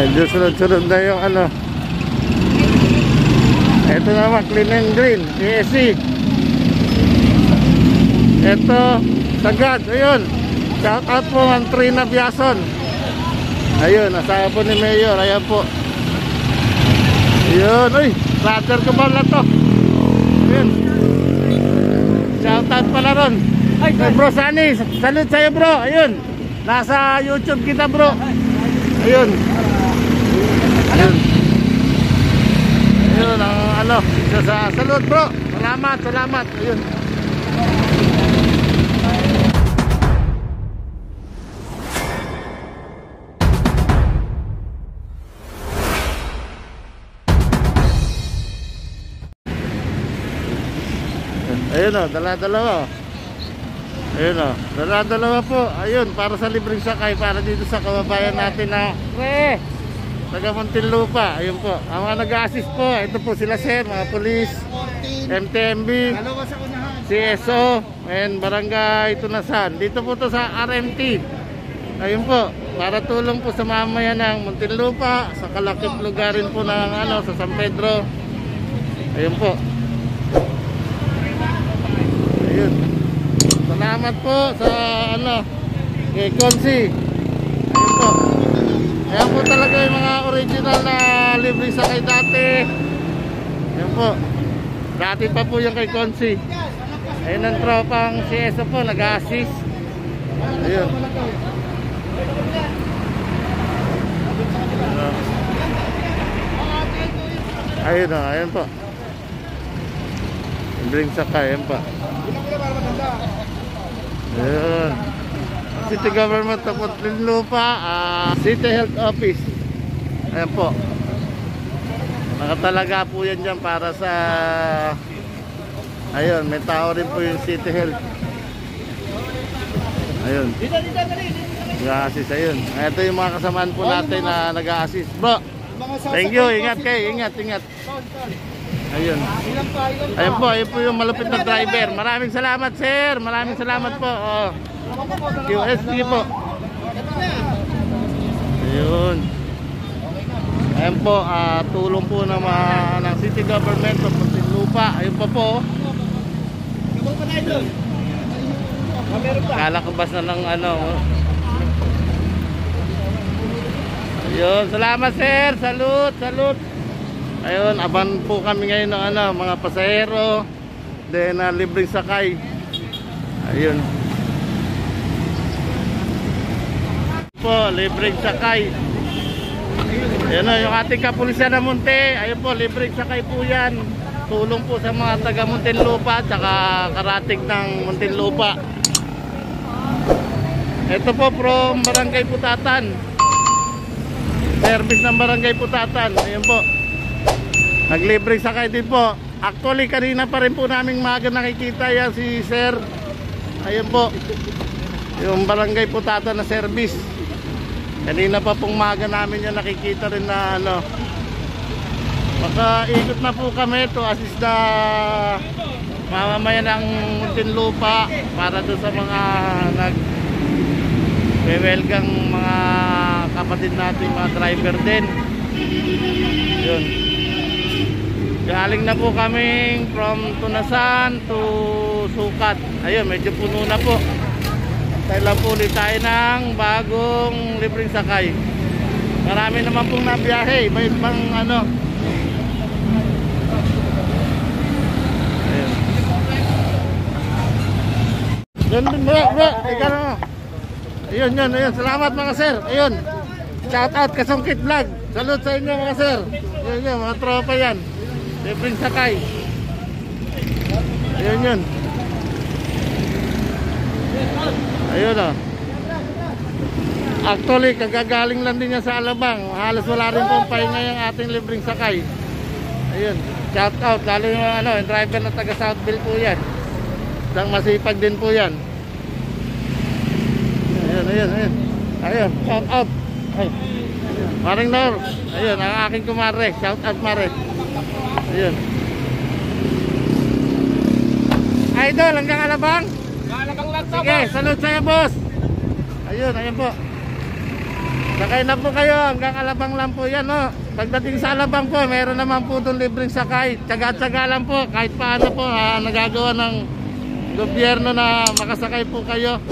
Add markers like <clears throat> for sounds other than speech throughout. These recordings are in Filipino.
Medyo sunod-sunod na yung ano. Ito naman, clean and green. ESC. Ito, sagad. Ayun. Shout out po ang Trina Biason. Ayun, asawa po ni Mayor. Ayan po. Ayun. Uy, brother ko ba na to? Ayun. Shout out pala ron. Ay, bro Sani, salute sa'yo bro. Ayun. Nasa YouTube kita bro. Ayun. Ayun ang ano, isa sa salute bro. Salamat, salamat. Ayun. Ayun o, dala-dalawa o. Ayun o, dala-dalawa po. Ayun, para sa libreng sakay, para dito sa kababayan natin na Pre, taga Muntinlupa. Ayun po. Ang mga nag-assist po, ito po sila sir, mga polis, MTMB. CSO, and Barangay Tunasan. Dito po to sa RMT. Ayun po, para tulong po sa mamaya ng Muntinlupa, sa kalakip lugarin po ng ano, sa San Pedro. Ayun po. Ayun. Salamat po sa ano, kay Consi. Ayun po. Ayan po talaga yung mga original na libre sakay dati. Ayun po. Dati pa po yung kay Consi. Ayun ang tropang CSO po, nag-assist. Ayun. Ayun o, ayun po. Bring sakay, ayun po. Ayun. City Government of Muntinlupa, ah, City Health Office. Ayan po. Nakatalaga po yan dyan para sa Ayun, may tao rin po yung City Health. Ayun. Nag-assist, ayun. Ito yung mga kasamaan po natin na nag-assist. Bro, thank you. Ingat kayo, ingat, ingat. Ayun. Ayun po, ayun po yung malupit na driver. Maraming salamat, sir. Maraming salamat po. Oh. QS, sige po. Ayun. Ayun po, ah, tulong po ng, mga, ng City Government of Muntinlupa. Ayun po po. Ibang pa na pa. Ng ano. Ayun, salamat sir. Salute, salute. Ayun, aban po kami ngayon ng ano, mga pasahero. Then, uh, libreng sakay. Ayun. Po, libreng sakay. Ayun o, yung ating kapulisyan ng Munti. Ayun po, libreng sakay po yan. Tulong po sa mga taga Muntinlupa at saka karating ng Muntinlupa. Ito po from Barangay Putatan. Service ng Barangay Putatan. Ayun po. Naglibre sakay din po. Actually, kanina pa rin po namin maga nakikita yan si Sir. Ayun po. Yung Barangay Putatan na service. Kanina pa pong maga namin yan nakikita rin na ano. Makaikot na po kami to assist the mamamayan ng Muntinlupa para doon sa mga nag welcome mga kapatid natin mga driver din. Yun. Galing na po kaming from Tunasan to Sukat. Ayun medyo puno na po tayo po ulit tayo ng bagong libreng sakay marami naman pong nabiyahe iba ibang ano ayun yun bro bro ikaw Ayun, yun, ayun. Salamat mga sir. Ayun. Shout out Kasungkit Vlog. Salute sa inyo mga sir. Ayun yun, mga tropa yan. Libreng sakay. Ayun yun. Ayun o. Actually, kagagaling lang din niya sa Alabang. Halos wala rin pong pahinga yung ating libreng sakay. Ayun. Shout out. Lalo yung, ano, yung driver na taga Southville po yan. Isang masipag din po yan. Ayun, ayun, ayun. Ayun, shout out. Ay. Maring Nor. Ayun, ang aking kumare. Shout out, Mare. Ayun. Idol, hanggang alabang. Sige, salute sa'yo, boss. Ayun, ayun po. Sakay na po kayo, hanggang Alabang lang po yan, no? Pagdating sa Alabang po, meron naman po doon libreng sakay. Tsaga-tsaga lang po, kahit paano po, ha, nagagawa ng gobyerno na makasakay po kayo.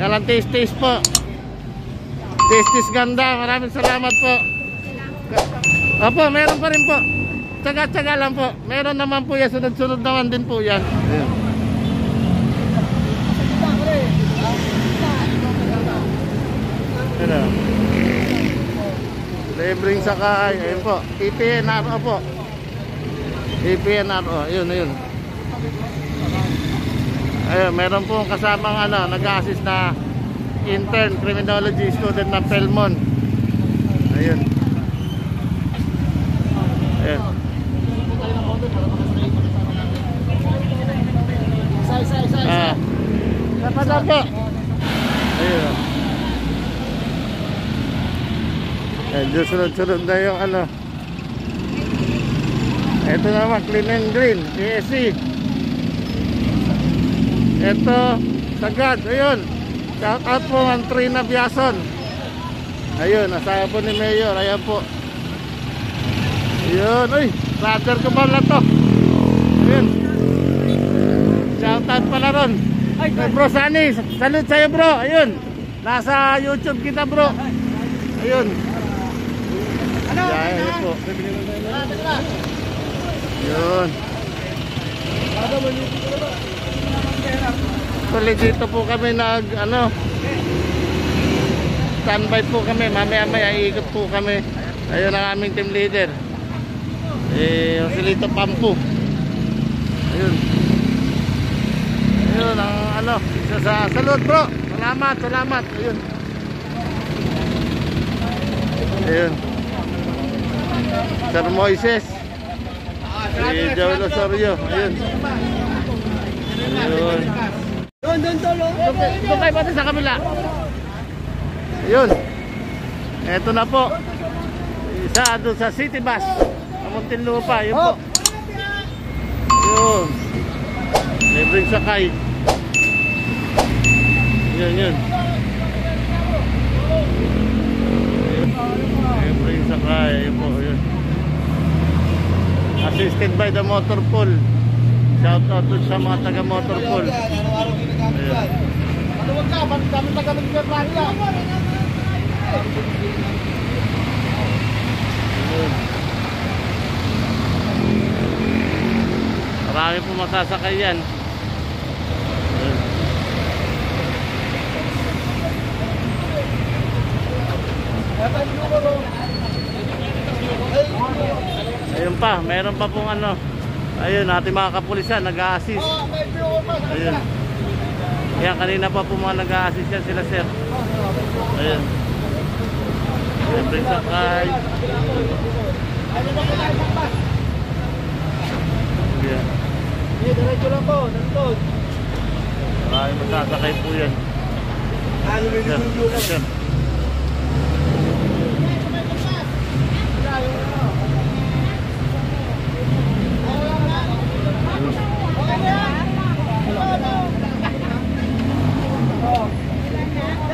Yalang taste-taste po. Taste-taste ganda, maraming salamat po. Opo, meron pa rin po. Tsaga-tsaga lang po. Meron naman po yan, sunod-sunod naman din po yan. Ayan. Ano? Libreng sakay. Ayun po. PPNRO po. PPNRO. Ayun, ayun. Ayun, meron po kasamang ano, nag-assist na intern criminology student ng Pelmon. Ayun. Ayun. Isa, isa, isa, isa. Ah. Dapat na po. Ayun. Doon sunod-sunod na yung ano. Ito naman, clean and green, PSC. Ito, sagad, ayun. Shout out po ang Trina Biason. Ayun, asawa po ni Mayor, ayan po. Ayun, uy, brother ko pala to. Ayun. Shout out pala ron. Ay, bro Sani, salute sa'yo bro. Ayun. Nasa YouTube kita bro. Ayun. Ano? Ayun po. Tuloy dito po kami nag ano standby po kami mamaya maya iikot po kami ayun ang aming team leader eh Joselito Pampu ayun Ayun, ang ano, isa sa salud bro. Salamat, salamat. Ayun. Ayun. Sir Moises. Si Joel Osorio. Ayun. Ayun. Doon, doon, doon. Doon kay- doon kayo pati sa kabila. Ayun. Eto na po. Isa doon sa City Bus. Sa Muntinlupa. Yun po. Yun. Libreng sakay. Yun, yun. Sakay. Yun po, yun. Assisted by the motor pool. Shout out dun sa mga taga motor pool. Ayun. yan. Ano wag ka? Bakit kami Rania? Yun. Marami po masasakay yan. Yun. Ayun pa, meron pa pong ano. Ayun, ating mga kapulisan nag-a-assist. Ayun. Kaya kanina pa po mga nag-a-assist yan sila sir. Ayun. Siyempre sakay. Yeah. Eh, diretso lang po. Nandun. Marami masasakay po yan. Ano may Sir,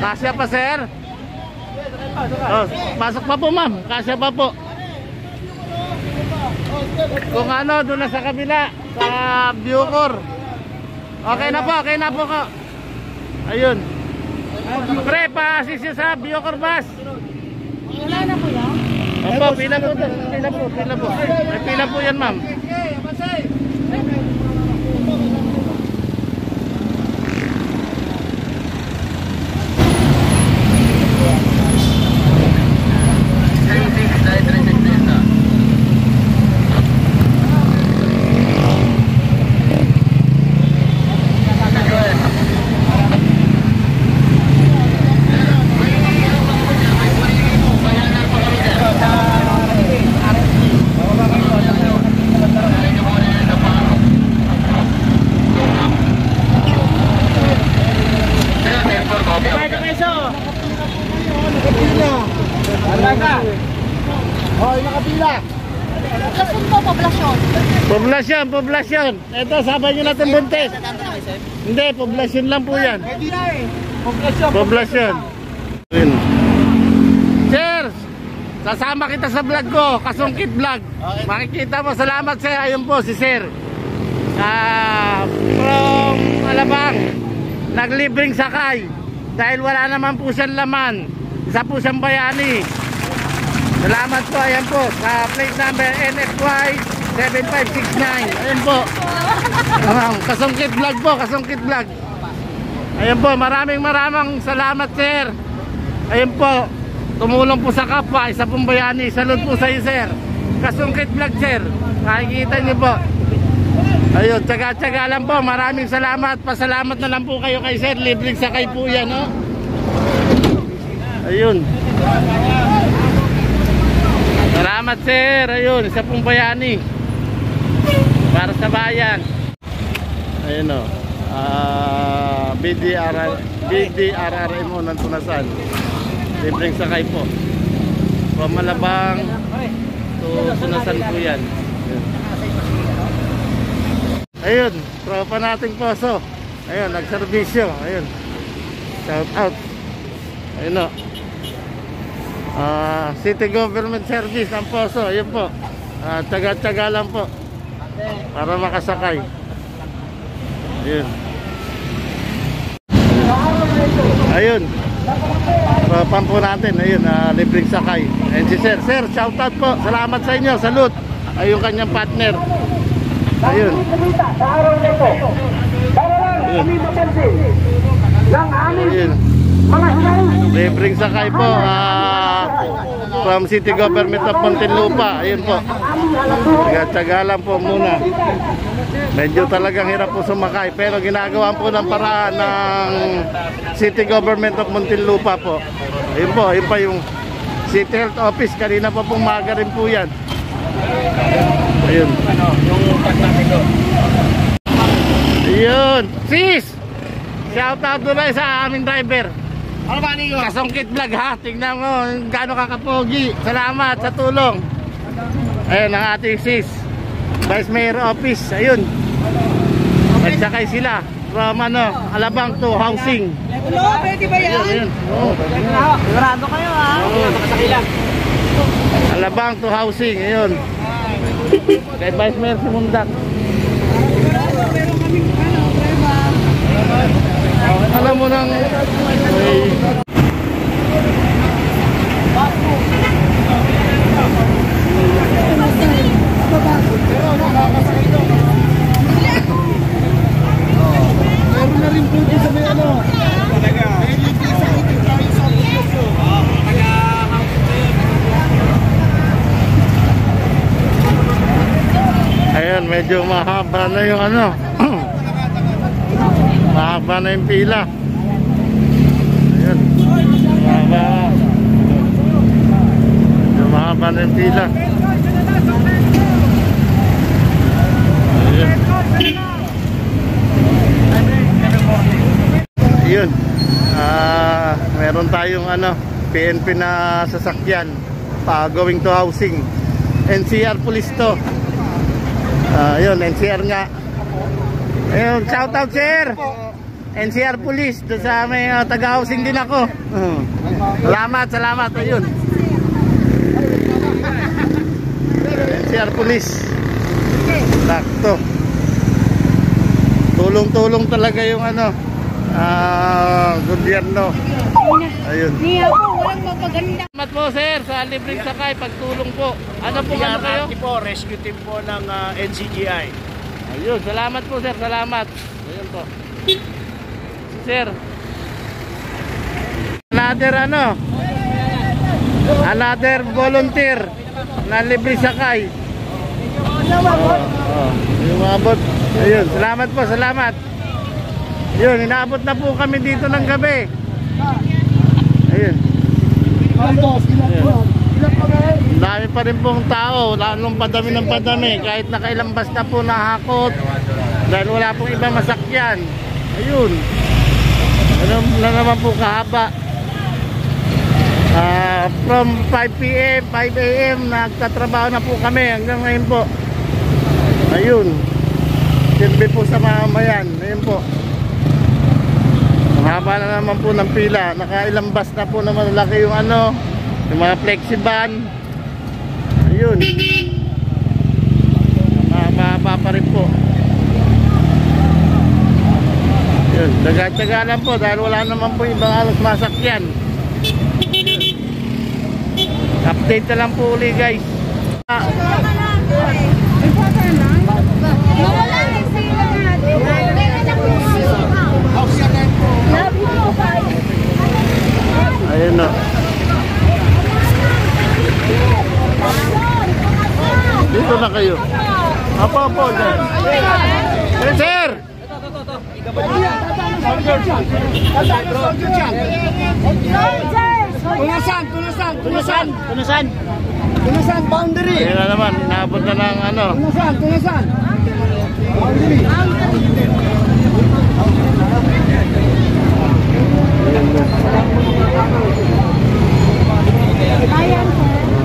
Kasya pa sir? Oh, pasok pa po ma'am. Kasya pa po. Kung ano, doon na sa kabila. Sa Bucor. Okay na po, okay na po ko. Ayun. Pre, pa-assist sa Bucor bus. Wala na po yan? Opo, pila po. Pila po, pila po. May pila po yan ma'am. Nakapila. Alaga. Hoy, nakapila. Kasun po, poblasyon. Poblasyon, poblasyon. Ito, sabay nyo natin buntis. Hindi, poblasyon lang po yan. Eh. Poblasyon. Poblasyon. Ayun. sasama kita sa vlog ko, Kasungkit Vlog. Makikita mo, salamat sir. Ayun po, si sir. Ah, from Alabang, naglibring sakay. Dahil wala naman po siyang laman. Isa po siyang bayani. Salamat po, ayan po, sa plate number NFY 7569. Ayan po. Kasungkit vlog po, kasungkit vlog. Ayan po, maraming maraming salamat sir. Ayan po, tumulong po sa kapwa, isa pong bayani. Salud po sa iyo sir. Kasungkit vlog sir. Nakikita niyo po. Ayun, tsaga-tsaga lang po. Maraming salamat. Pasalamat na lang po kayo kay sir. Libreng sakay po yan, no? Ayun. Salamat sir. Ayun, isa pong bayani. Para sa bayan. Ayun o. Ah, BDR, BDRRMO ng Tunasan. Libreng sakay po. From Malabang to Tunasan po yan. Ayun. Tropa nating poso. Ayun, nagserbisyo. Ayun. Shout out. Ayun o. Ah, City Government Service ng poso. Ayun po. Ah, tsaga-tsaga lang po. Para makasakay. Ayun. Ayun. Tropan po natin. Ayun, ah, libreng sakay. Ayun si Sir. Sir, shout out po. Salamat sa inyo. Salute. Ayun kanyang partner. Ayun. Sa araw na ito, para lang kami mapansin ng aming mga hinahing Libreng sakay po ah, from City Government of Muntinlupa. Ayun po. Taga-tsaga lang po muna. Medyo talagang hirap po sumakay pero ginagawa po ng paraan ng City Government of Muntinlupa po. Ayun po, ayun pa yung City Health Office. Kanina pa pong maga rin po yan. Ayun. Ayun. Sis! Shout out doon sa aming driver. Ano ba niyo? Kasungkit vlog ha. Tingnan mo gaano kakapogi. Salamat sa tulong. Ayun ang ating sis. Vice Mayor Office. Ayun. Nagsakay sila. From ano, Alabang to Housing. Hello, pwede ba Ayun, ayun. Oo. Sigurado kayo ha? Oo. Alabang to Housing. Ayun. Kay Vice Mayor ano, prueba. Alam mo nang... Ay, Meron na rin po dito sa may ano. Talaga. May libre sa itin tayo sa puso. Ayun, medyo mahaba na yung ano. <clears throat> mahaba na yung pila. Ayun. Mahaba. Medyo mahaba na yung pila. Ayun. Ayun. Ah, meron tayong ano, PNP na sasakyan pa going to housing. NCR police to. Ah, yun, NCR nga. Ayun, shout out sir. NCR Police, doon sa may uh, taga-housing din ako. Uh, salamat, salamat. Ayun. NCR Police. Sakto. Tulong-tulong talaga yung ano, ah, gobyerno. Ayun. Niya po, walang mapaganda. Salamat po sir sa libreng sakay, pagtulong po. Ano po ano kayo? Po, rescue team po ng ah, NCGI. Ayun, salamat po sir, salamat. Ayun po. Sir. Another ano? Another volunteer na libre sakay. Oh, yung abot. Ayun, salamat po, salamat. Ayun, inaabot na po kami dito ng gabi. Ayun. Ang dami pa rin pong tao, lalong padami ng padami, kahit nakailang bus na po nahakot, dahil wala pong ibang masakyan. Ayun. Ano na naman po kahaba. Ah, from 5 p.m., 5 a.m. nagtatrabaho na po kami hanggang ngayon po. Ayun. Silbi po sa mamayan. Ayun po. Ang haba na naman po ng pila. Nakailang bus na po na malalaki yung ano, Yung mga flexiban. Ayun. Mababa pa rin po. Yun, daga-tsaga lang po dahil wala naman po ibang alas masakyan. Update na lang po uli guys. Ah, Nawala na sila natin. Kaya na po Love you, bye. ayun o. Dito na kayo. Apo, apo. dyan. Eh, sir! Tunasan, tunasan, tunasan. Tunasan. Tunasan, boundary. Ayun na naman, inaabot na ng ano. Tunasan, tunasan. Boundary.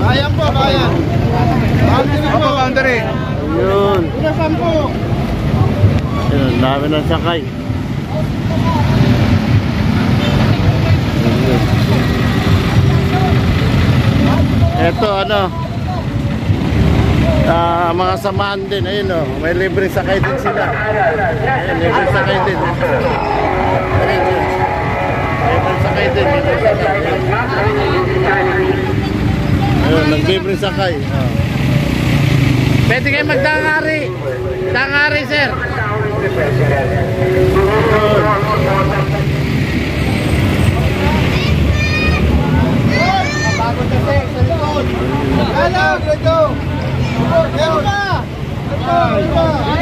Bayan po, bayan. Boundary po. boundary. Ayun. Tunasan po. Ayun, dami ng sakay. Ito ano ah mga samahan din ayun oh may libre sakay din sila ayun libre sakay din libre sakay din ayun naglibre sakay oh. Pwede kayo magdangari. Dangari, sir. Hello, Grito! Hello! Hello! Hello!